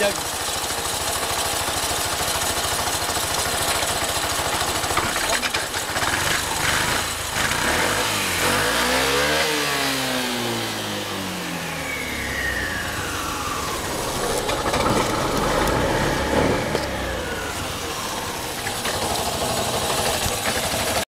Yeah.